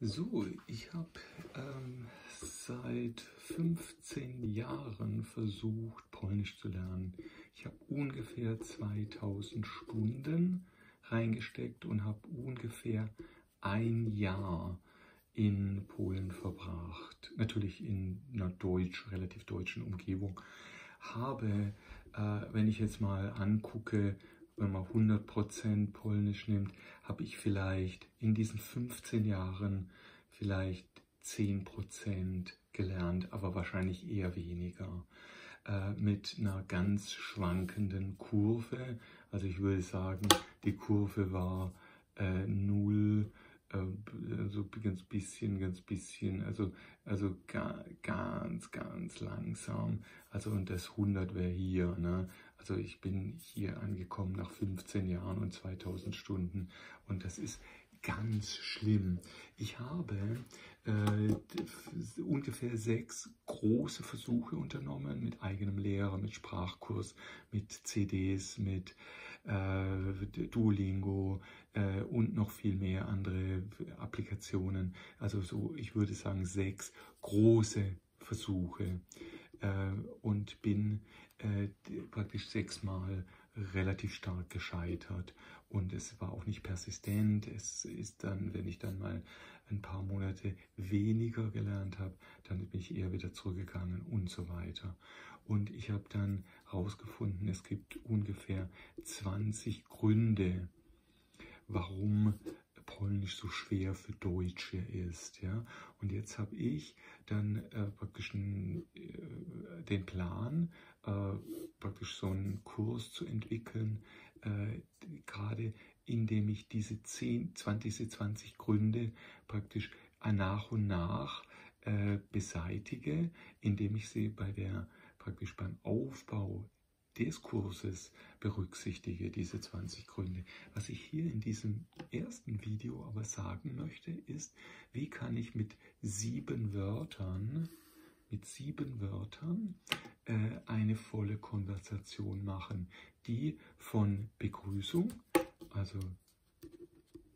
So, ich habe ähm, seit 15 Jahren versucht, Polnisch zu lernen. Ich habe ungefähr 2000 Stunden reingesteckt und habe ungefähr ein Jahr in Polen verbracht. Natürlich in einer deutsch, relativ deutschen Umgebung. Habe, äh, wenn ich jetzt mal angucke, wenn man 100% Polnisch nimmt, habe ich vielleicht in diesen 15 Jahren vielleicht 10% gelernt, aber wahrscheinlich eher weniger. Äh, mit einer ganz schwankenden Kurve. Also ich würde sagen, die Kurve war äh, 0, äh, so ganz bisschen, ganz bisschen, also, also ga, ganz, ganz langsam. Also und das 100 wäre hier. Ne? Also ich bin hier angekommen nach 15 Jahren und 2000 Stunden und das ist ganz schlimm. Ich habe äh, ungefähr sechs große Versuche unternommen mit eigenem Lehrer, mit Sprachkurs, mit CDs, mit äh, Duolingo äh, und noch viel mehr andere Applikationen. Also so, ich würde sagen, sechs große Versuche äh, und bin äh, praktisch sechsmal relativ stark gescheitert und es war auch nicht persistent. Es ist dann, wenn ich dann mal ein paar Monate weniger gelernt habe, dann bin ich eher wieder zurückgegangen und so weiter. Und ich habe dann herausgefunden, es gibt ungefähr 20 Gründe, warum Polnisch so schwer für Deutsche ist. Ja? Und jetzt habe ich dann äh, praktisch einen, äh, den Plan, äh, praktisch so einen Kurs zu entwickeln, äh, gerade indem ich diese 10, 20, diese 20 Gründe praktisch nach und nach äh, beseitige, indem ich sie bei der praktisch beim Aufbau des Kurses berücksichtige, diese 20 Gründe. Was ich hier in diesem ersten Video aber sagen möchte, ist, wie kann ich mit sieben Wörtern, mit sieben Wörtern äh, eine volle Konversation machen, die von Begrüßung, also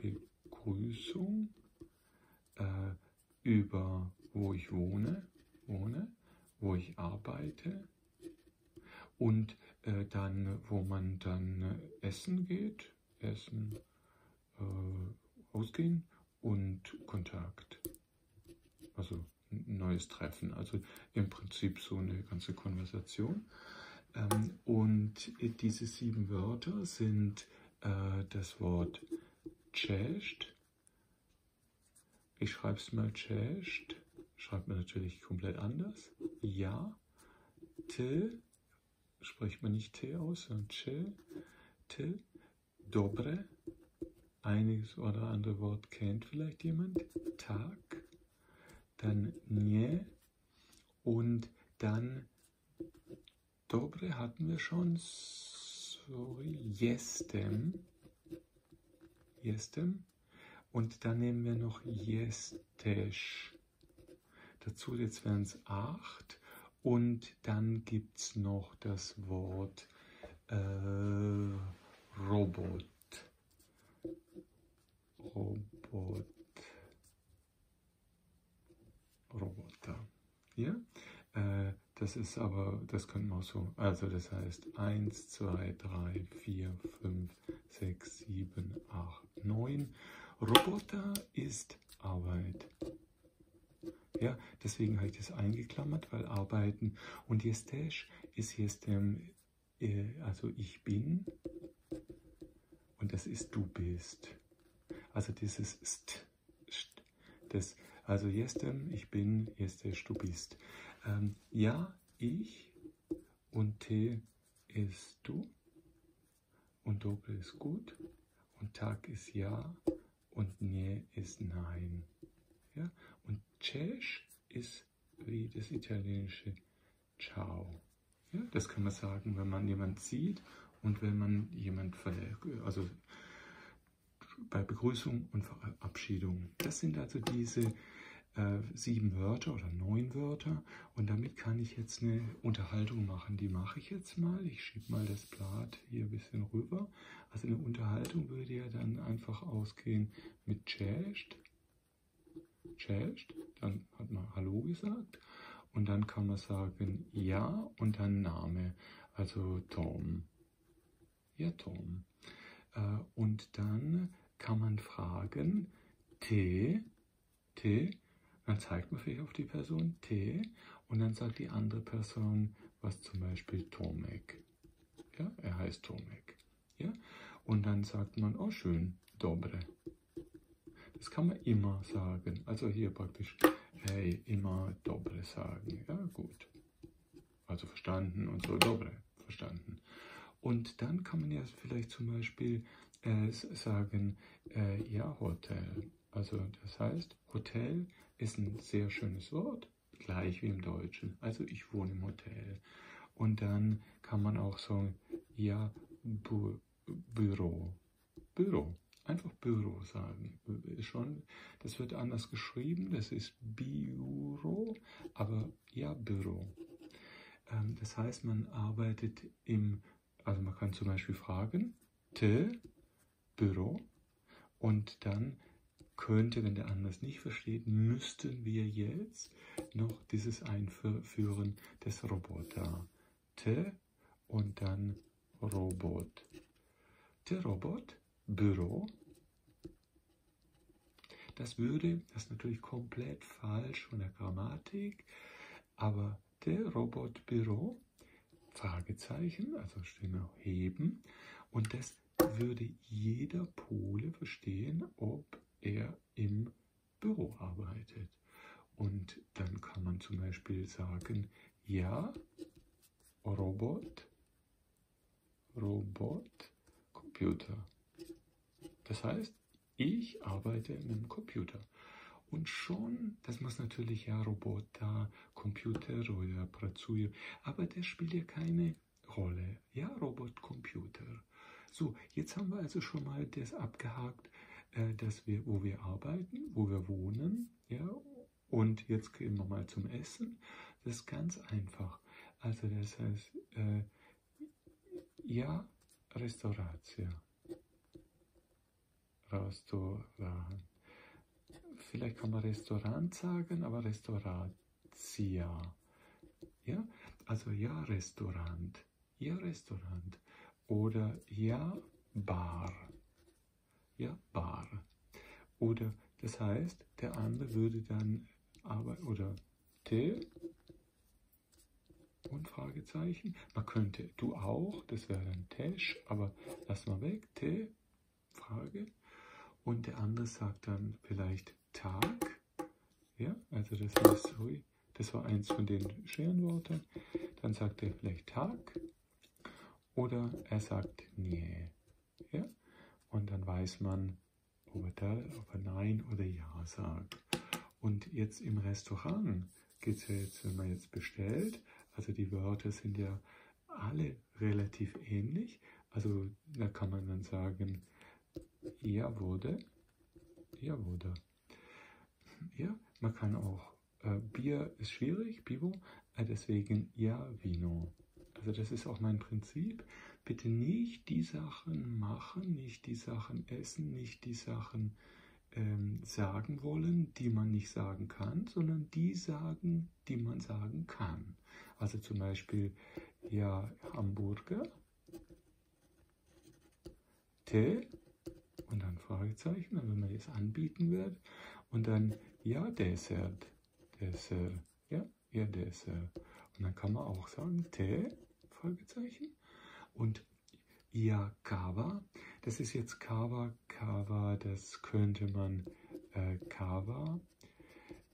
Begrüßung äh, über wo ich wohne, wohne, wo arbeite, und äh, dann, wo man dann äh, essen geht, essen, äh, ausgehen und Kontakt. Also ein neues Treffen. Also im Prinzip so eine ganze Konversation. Ähm, und diese sieben Wörter sind äh, das Wort Cześć. Ich schreibe es mal Cześć. Schreibt man natürlich komplett anders. Ja. T spricht man nicht T aus, sondern T, T, Dobre, einiges oder andere Wort kennt vielleicht jemand, Tag, dann Nie und dann Dobre hatten wir schon, sorry, Jestem, Jestem. Und dann nehmen wir noch Jesteś. Dazu jetzt wären es acht und dann gibt es noch das Wort äh, Robot. Robot. Roboter. Ja? Äh, das ist aber, das könnte man auch so, also das heißt 1, 2, 3, 4, 5, 6, 7, 8, 9. Roboter ist Arbeit. Ja, deswegen habe ich das eingeklammert, weil arbeiten und Jestesh ist jetzt dem, äh, also ich bin und das ist du bist. Also dieses st, st das, also jestem, ich bin, jestesh, du bist. Ähm, ja, ich und te ist du und doppel ist gut und Tag ist ja und ne ist nein. Ja? Cześć ist wie das italienische Ciao. Ja, das kann man sagen, wenn man jemand sieht und wenn man jemand, also bei Begrüßung und Verabschiedung. Das sind also diese äh, sieben Wörter oder neun Wörter und damit kann ich jetzt eine Unterhaltung machen. Die mache ich jetzt mal. Ich schiebe mal das Blatt hier ein bisschen rüber. Also eine Unterhaltung würde ja dann einfach ausgehen mit Cześć cześć, dann hat man Hallo gesagt und dann kann man sagen ja und dann Name, also Tom. Ja, Tom. Äh, und dann kann man fragen, T, T, dann zeigt man vielleicht auf die Person T und dann sagt die andere Person was zum Beispiel Tomek. Ja, er heißt Tomek. Ja, und dann sagt man, oh schön, dobre. Das kann man immer sagen. Also hier praktisch, hey, immer dobre sagen. Ja, gut. Also verstanden und so, dobre, verstanden. Und dann kann man ja vielleicht zum Beispiel äh, sagen, äh, ja, Hotel. Also das heißt, Hotel ist ein sehr schönes Wort, gleich wie im Deutschen. Also ich wohne im Hotel. Und dann kann man auch sagen, ja, Bu Büro. Büro. Einfach Büro sagen. Schon, das wird anders geschrieben, das ist Büro, aber ja, Büro. Ähm, das heißt, man arbeitet im, also man kann zum Beispiel fragen, te, Büro, und dann könnte, wenn der andere es nicht versteht, müssten wir jetzt noch dieses Einführen des Roboter. Te und dann Robot. Der Robot, Büro. Das würde, das ist natürlich komplett falsch von der Grammatik, aber der Robotbüro, Fragezeichen, also wir heben, und das würde jeder Pole verstehen, ob er im Büro arbeitet. Und dann kann man zum Beispiel sagen, ja, Robot, Robot, Computer. Das heißt, ich arbeite mit dem Computer. Und schon, das muss natürlich ja Roboter, Computer oder Pracuju, aber das spielt ja keine Rolle. Ja, Robot, Computer. So, jetzt haben wir also schon mal das abgehakt, äh, dass wir, wo wir arbeiten, wo wir wohnen, ja, und jetzt gehen wir mal zum Essen. Das ist ganz einfach. Also das heißt, äh, ja, Restauration. Restaurant. Vielleicht kann man Restaurant sagen, aber Restauratia. Ja, also ja, Restaurant. Ja, Restaurant. Oder ja, Bar. Ja, Bar. Oder das heißt, der andere würde dann aber oder T und Fragezeichen. Man könnte du auch, das wäre dann Tesch, aber lass mal weg, T, Frage. Und der andere sagt dann vielleicht Tag. Ja, also das heißt, sorry, das war eins von den Scherenworten. Dann sagt er vielleicht Tag oder er sagt nee. Ja? Und dann weiß man, ob er, da, ob er Nein oder Ja sagt. Und jetzt im Restaurant geht es ja jetzt, wenn man jetzt bestellt, also die Wörter sind ja alle relativ ähnlich. Also da kann man dann sagen, ja wurde, ja wurde. Ja, man kann auch, äh, Bier ist schwierig, Bibo, äh, deswegen ja, Vino. Also das ist auch mein Prinzip. Bitte nicht die Sachen machen, nicht die Sachen essen, nicht die Sachen ähm, sagen wollen, die man nicht sagen kann, sondern die sagen, die man sagen kann. Also zum Beispiel, ja, Hamburger, Tee und Fragezeichen, wenn man jetzt anbieten wird. Und dann, ja, Dessert, Dessert, ja, ja, Dessert. Und dann kann man auch sagen, Tee, Fragezeichen. Und ja, Kava, das ist jetzt Kava, Kava, das könnte man, äh, Kava,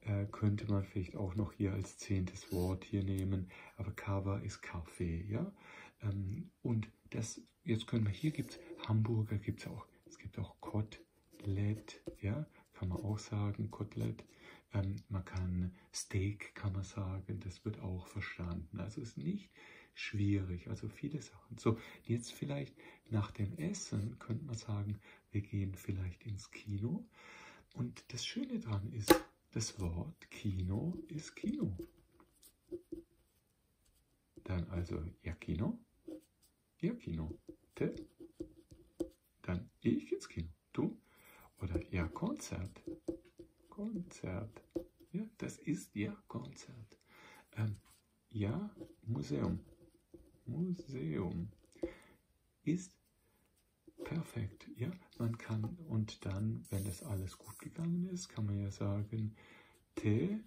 äh, könnte man vielleicht auch noch hier als zehntes Wort hier nehmen, aber Kava ist Kaffee, ja. Ähm, und das, jetzt können wir, hier gibt es Hamburger, gibt es auch, gibt auch Kotelett, ja, kann man auch sagen, Kotelett. Ähm, man kann Steak, kann man sagen, das wird auch verstanden. Also ist nicht schwierig, also viele Sachen. So, jetzt vielleicht nach dem Essen könnte man sagen, wir gehen vielleicht ins Kino. Und das Schöne daran ist, das Wort Kino ist Kino. Dann also ja Kino, ja Kino, te. Dann ich ins Kino, du. Oder ja Konzert, Konzert. Konzert. Ja, das ist ja Konzert. Ähm, ja, Museum. Museum ist perfekt. Ja, man kann und dann, wenn das alles gut gegangen ist, kann man ja sagen, te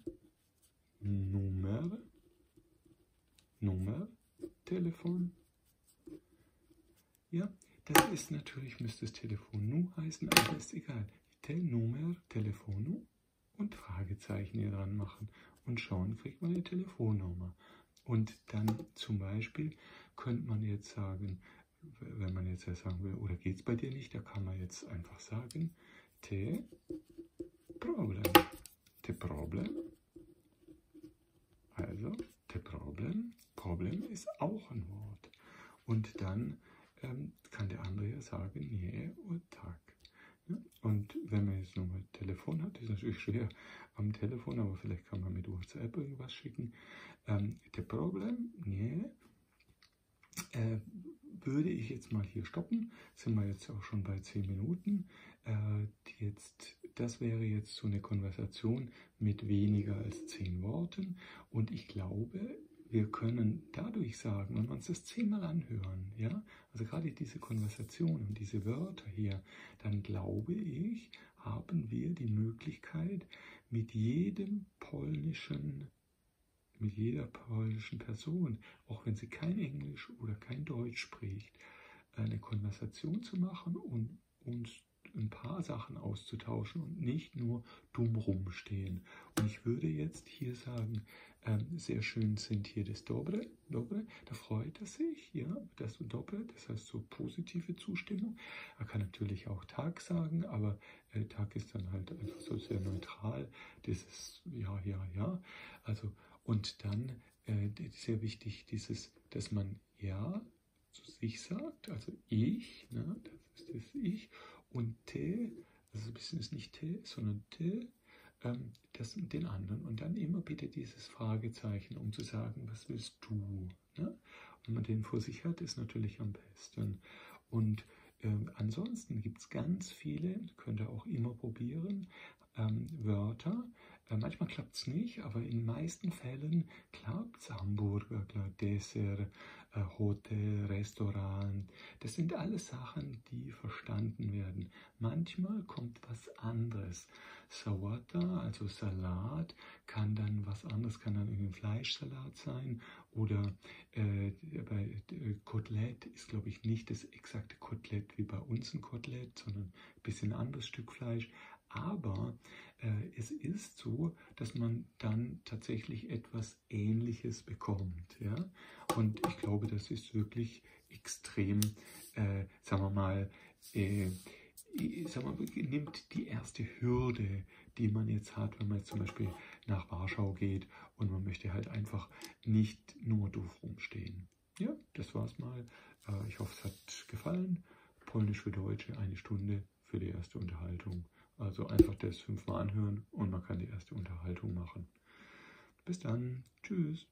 Nummer, Nummer, Telefon. Ja, das ist natürlich, müsste es Telefon nu heißen, aber ist egal. Te Nummer, Telefonu und Fragezeichen hier dran machen und schauen, kriegt man eine Telefonnummer. Und dann zum Beispiel könnte man jetzt sagen, wenn man jetzt sagen will, oder geht es bei dir nicht, da kann man jetzt einfach sagen, te problem. Te problem. Also, te problem. Problem ist auch ein Wort. Und dann ähm, kann der andere ja sagen, nee, oder Tag. Und wenn man jetzt nochmal Telefon hat, ist natürlich schwer am Telefon, aber vielleicht kann man mit WhatsApp irgendwas schicken. Ähm, der Problem, nee, äh, würde ich jetzt mal hier stoppen. Sind wir jetzt auch schon bei 10 Minuten. Äh, jetzt, das wäre jetzt so eine Konversation mit weniger als 10 Worten. Und ich glaube, wir können dadurch sagen, wenn wir uns das zehnmal anhören, ja, also gerade diese Konversation und diese Wörter hier, dann glaube ich, haben wir die Möglichkeit, mit jedem polnischen mit jeder polnischen Person, auch wenn sie kein Englisch oder kein Deutsch spricht, eine Konversation zu machen und uns ein paar Sachen auszutauschen und nicht nur dumm rumstehen. Und ich würde jetzt hier sagen, ähm, sehr schön sind hier das Dobre, Dobre, da freut er sich, ja, das Dobre, das heißt so positive Zustimmung. Er kann natürlich auch Tag sagen, aber äh, Tag ist dann halt einfach so sehr neutral, dieses ja, ja, ja. Also und dann äh, sehr wichtig, dieses, dass man ja zu sich sagt, also ich, ne, das ist das Ich, und te, also ein bisschen ist nicht te, sondern te, ähm, das den anderen. Und dann immer bitte dieses Fragezeichen, um zu sagen, was willst du? Ne? Wenn man den vor sich hat, ist natürlich am besten. Und ähm, ansonsten gibt es ganz viele, könnt ihr auch immer probieren, ähm, Wörter, äh, manchmal klappt es nicht, aber in den meisten Fällen klappt es. Hamburger, klar, Dessert, äh, Hotel, Restaurant. Das sind alles Sachen, die verstanden werden. Manchmal kommt was anderes. Sawata, also Salat, kann dann was anderes, kann dann irgendwie Fleischsalat sein. Oder äh, bei äh, Kotelett ist, glaube ich, nicht das exakte Kotelett wie bei uns ein Kotelett, sondern ein bisschen anderes Stück Fleisch. Aber äh, es ist so, dass man dann tatsächlich etwas Ähnliches bekommt. Ja? Und ich glaube, das ist wirklich extrem, äh, sagen wir mal, äh, sagen wir, nimmt die erste Hürde, die man jetzt hat, wenn man jetzt zum Beispiel nach Warschau geht und man möchte halt einfach nicht nur doof rumstehen. Ja, das war's mal. Äh, ich hoffe, es hat gefallen. Polnisch für Deutsche, eine Stunde für die erste Unterhaltung. Also einfach das fünfmal anhören und man kann die erste Unterhaltung machen. Bis dann. Tschüss.